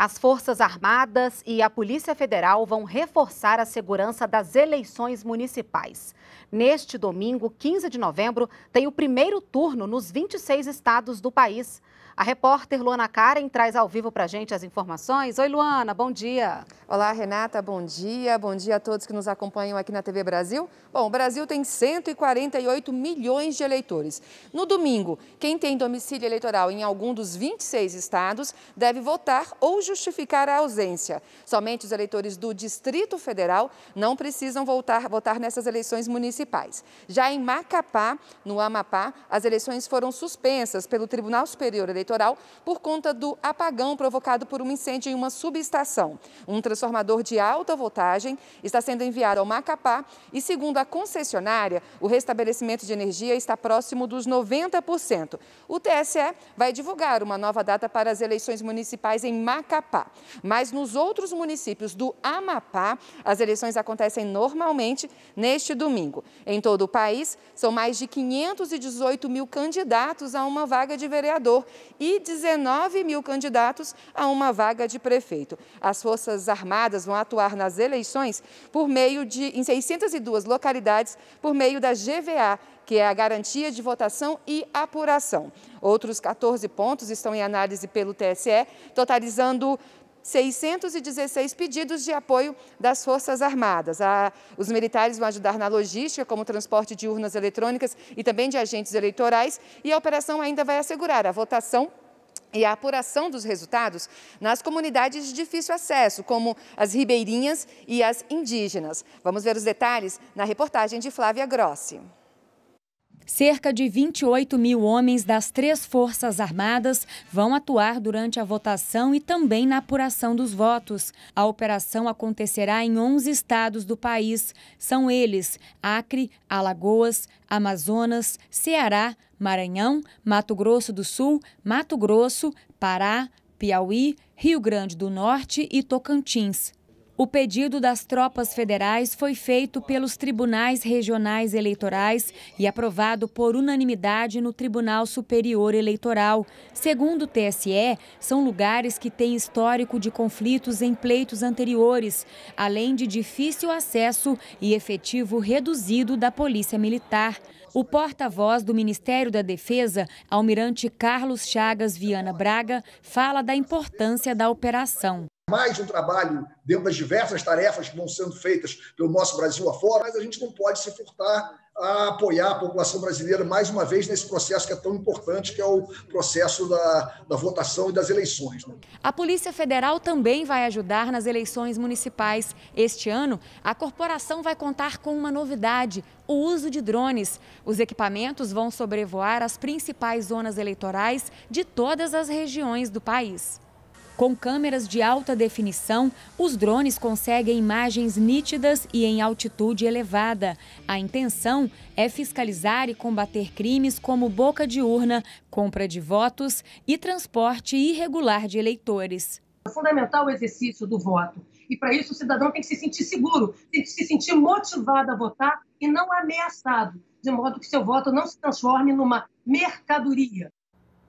As Forças Armadas e a Polícia Federal vão reforçar a segurança das eleições municipais. Neste domingo, 15 de novembro, tem o primeiro turno nos 26 estados do país. A repórter Luana Karen traz ao vivo para a gente as informações. Oi, Luana, bom dia. Olá, Renata, bom dia. Bom dia a todos que nos acompanham aqui na TV Brasil. Bom, o Brasil tem 148 milhões de eleitores. No domingo, quem tem domicílio eleitoral em algum dos 26 estados deve votar ou justificar a ausência. Somente os eleitores do Distrito Federal não precisam voltar, votar nessas eleições municipais. Já em Macapá, no Amapá, as eleições foram suspensas pelo Tribunal Superior Eleitoral por conta do apagão provocado por um incêndio em uma subestação. Um transformador de alta voltagem está sendo enviado ao Macapá e, segundo a concessionária, o restabelecimento de energia está próximo dos 90%. O TSE vai divulgar uma nova data para as eleições municipais em Macapá. Mas nos outros municípios do Amapá, as eleições acontecem normalmente neste domingo. Em todo o país, são mais de 518 mil candidatos a uma vaga de vereador e 19 mil candidatos a uma vaga de prefeito. As Forças Armadas vão atuar nas eleições por meio de, em 602 localidades, por meio da GVA, que é a garantia de votação e apuração. Outros 14 pontos estão em análise pelo TSE, totalizando 616 pedidos de apoio das Forças Armadas. A, os militares vão ajudar na logística, como transporte de urnas eletrônicas e também de agentes eleitorais, e a operação ainda vai assegurar a votação e a apuração dos resultados nas comunidades de difícil acesso, como as ribeirinhas e as indígenas. Vamos ver os detalhes na reportagem de Flávia Grossi. Cerca de 28 mil homens das três Forças Armadas vão atuar durante a votação e também na apuração dos votos. A operação acontecerá em 11 estados do país. São eles Acre, Alagoas, Amazonas, Ceará, Maranhão, Mato Grosso do Sul, Mato Grosso, Pará, Piauí, Rio Grande do Norte e Tocantins. O pedido das tropas federais foi feito pelos tribunais regionais eleitorais e aprovado por unanimidade no Tribunal Superior Eleitoral. Segundo o TSE, são lugares que têm histórico de conflitos em pleitos anteriores, além de difícil acesso e efetivo reduzido da Polícia Militar. O porta-voz do Ministério da Defesa, almirante Carlos Chagas Viana Braga, fala da importância da operação mais um trabalho dentro das diversas tarefas que vão sendo feitas pelo nosso Brasil afora, mas a gente não pode se furtar a apoiar a população brasileira mais uma vez nesse processo que é tão importante, que é o processo da, da votação e das eleições. Né? A Polícia Federal também vai ajudar nas eleições municipais. Este ano, a corporação vai contar com uma novidade: o uso de drones. Os equipamentos vão sobrevoar as principais zonas eleitorais de todas as regiões do país. Com câmeras de alta definição, os drones conseguem imagens nítidas e em altitude elevada. A intenção é fiscalizar e combater crimes como boca de urna, compra de votos e transporte irregular de eleitores. É fundamental o exercício do voto. E para isso o cidadão tem que se sentir seguro, tem que se sentir motivado a votar e não ameaçado, de modo que seu voto não se transforme numa mercadoria.